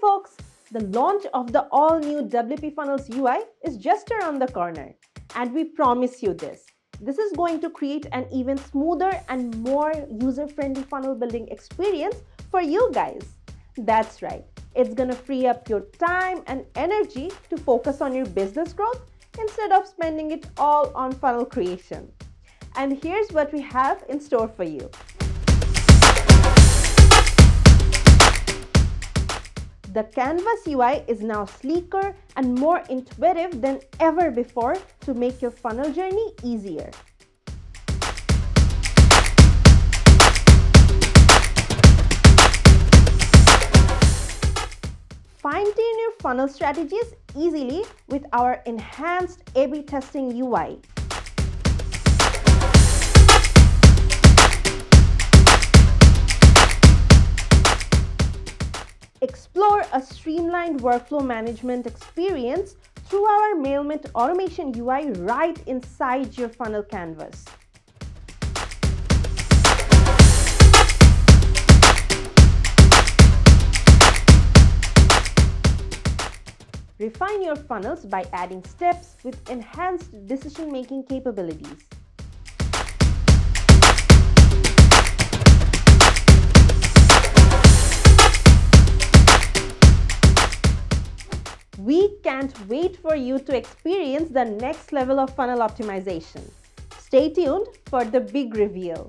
folks, the launch of the all-new WP Funnels UI is just around the corner. And we promise you this. This is going to create an even smoother and more user-friendly funnel building experience for you guys. That's right. It's going to free up your time and energy to focus on your business growth instead of spending it all on funnel creation. And here's what we have in store for you. The Canvas UI is now sleeker and more intuitive than ever before to make your funnel journey easier. Fine-tune your funnel strategies easily with our enhanced A-B testing UI. Explore a streamlined workflow management experience through our Mail Mint Automation UI right inside your funnel canvas. Refine your funnels by adding steps with enhanced decision-making capabilities. We can't wait for you to experience the next level of funnel optimization. Stay tuned for the big reveal.